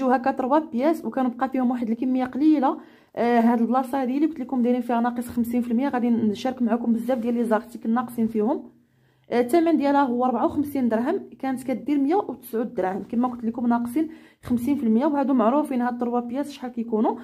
كيجيو هكا 3 pièces وكنبقى فيهم واحد الكمية قليلة. آه هاد البلاصة هادي اللي قلت لكم دايرين فيها ناقص 50% غادي نشارك معكم بزاف ديال les articles ناقصين فيهم. آه، الثمن ديالها هو 54 درهم كانت كدير 109 دراهم كما قلت لكم ناقصين 50% وهادو معروفين هاد 3 pièces شحال كيكونوا.